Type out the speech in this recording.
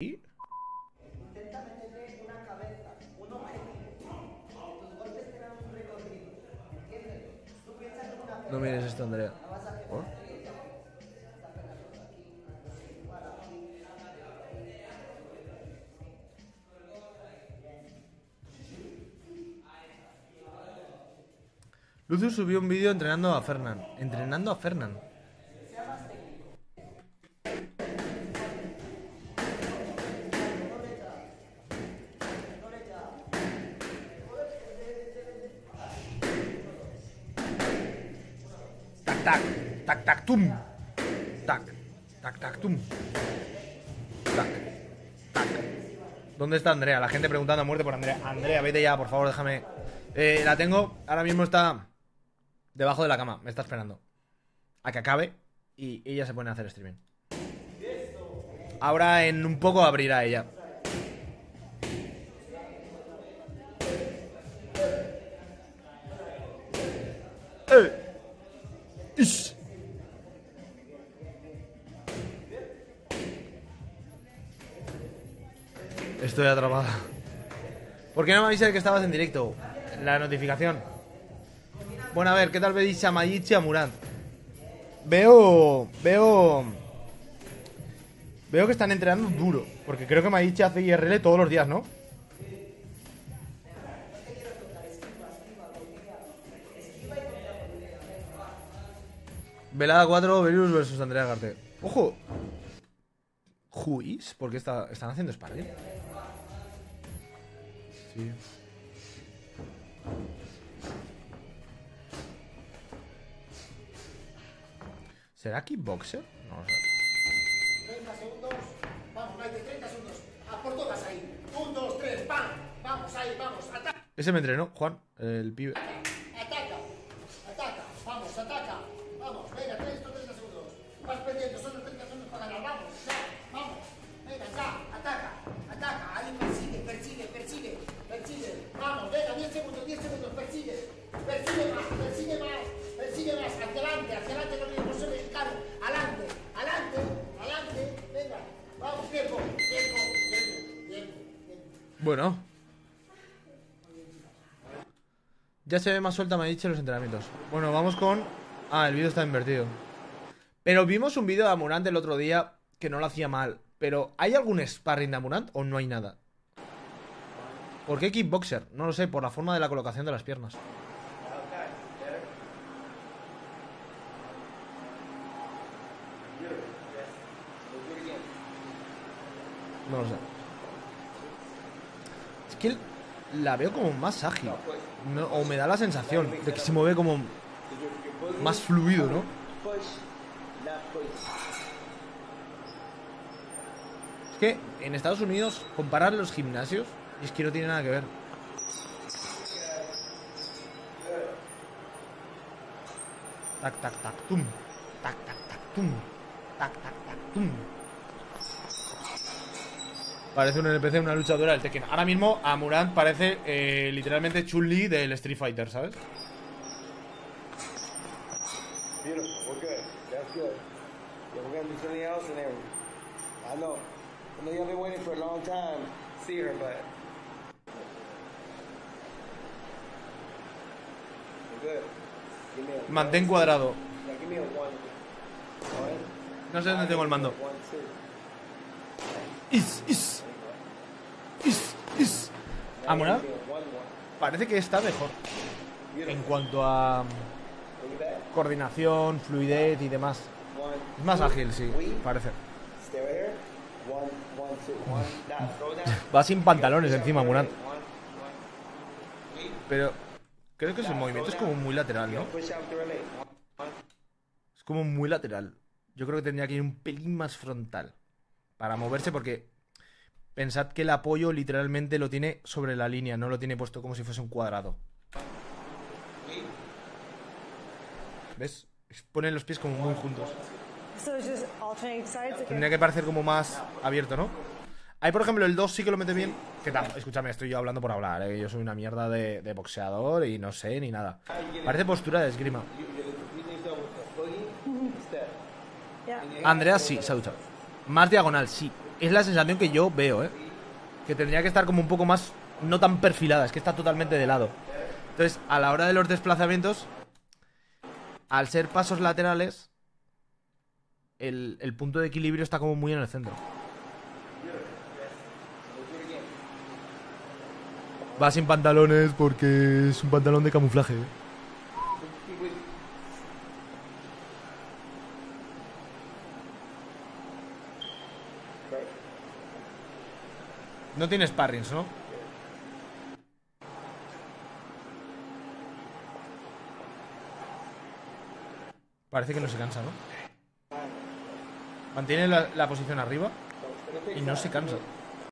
¿Y? No mires esto, Andrea. ¿Por? Lucius subió un vídeo entrenando a Fernand. Entrenando a Fernand. Tac, tac, tac, tum. Tac, tac, tac, tum. Tac, tac. ¿Dónde está Andrea? La gente preguntando a muerte por Andrea. Andrea, vete ya, por favor, déjame. Eh, la tengo, ahora mismo está debajo de la cama, me está esperando. A que acabe y ella se pone a hacer streaming. Ahora en un poco abrirá ella. Ish. Estoy atrapada. ¿Por qué no me avisas que estabas en directo? La notificación. Bueno, a ver, ¿qué tal veis a Mayichi y a Murat? Veo. Veo. Veo que están entrenando duro. Porque creo que Mayichi hace IRL todos los días, ¿no? Velada 4, Velus versus Andrea Garte. ¡Ojo! ¿Juis? ¿Por qué está- están haciendo sparring? Sí. ¿Será kickboxer? No lo sé. 30 segundos. Vamos, Maite, 30 segundos. A por todas ahí. 1, 2, 3, ¡pam! Vamos, ahí, vamos. Ataca, Ese me entrenó, Juan, el pibe. Bueno. Ya se ve más suelta Mayichi en los entrenamientos. Bueno, vamos con... Ah, el vídeo está invertido. Pero vimos un vídeo de Amurant el otro día que no lo hacía mal. Pero ¿hay algún sparring de Amurant o no hay nada? ¿Por qué kickboxer? No lo sé, por la forma de la colocación de las piernas. No lo sé. Es que la veo como más ágil. No- o me da la sensación de que se mueve como más fluido, ¿no? Es que en Estados Unidos comparar los gimnasios es que no tiene nada que ver. Tac, tac, tac, tum. Tac, tac, tac, tum. Tac, tac, tac, tum. Parece un NPC, una luchadora del Tekken. Ahora mismo a Murant parece eh, literalmente Chun-Li del Street Fighter, ¿sabes? Beautiful. We're good. That's good. Yeah, we're gonna do something else, and then I know, I know y'all been waiting for a long time to see her, but we're good. Give me a Mantén cuadrado. No sé dónde tengo el mando. Is, is. A Murant Give me a one, one. parece que está mejor en cuanto a coordinación, fluidez y demás. Es más ágil, sí, parece. Va sin pantalones encima, one. Pero creo que su movimiento es como muy lateral, ¿no? Es como muy lateral. Yo creo que tendría que ir un pelín más frontal para moverse porque pensad que el apoyo literalmente lo tiene sobre la línea, no lo tiene puesto como si fuese un cuadrado. ¿Ves? Ponen los pies como muy juntos. Tendría que parecer como más abierto, ¿no? Ahí, por ejemplo, el 2 sí que lo mete bien. ¿Qué tal? Escúchame, estoy yo hablando por hablar, ¿eh? Yo soy una mierda de, de boxeador y no sé ni nada. Parece postura de esgrima. Yeah. Andrea sí, se ha duchado. Más diagonal, sí. Es la sensación que yo veo, ¿eh? Que tendría que estar como un poco más, no tan perfilada, es que está totalmente de lado. Entonces, a la hora de los desplazamientos, al ser pasos laterales, el, el punto de equilibrio está como muy en el centro. Va sin pantalones porque es un pantalón de camuflaje. ¿eh? No tienes sparrings, ¿no? Parece que no se cansa, ¿no? Mantiene la, la posición arriba y no se cansa.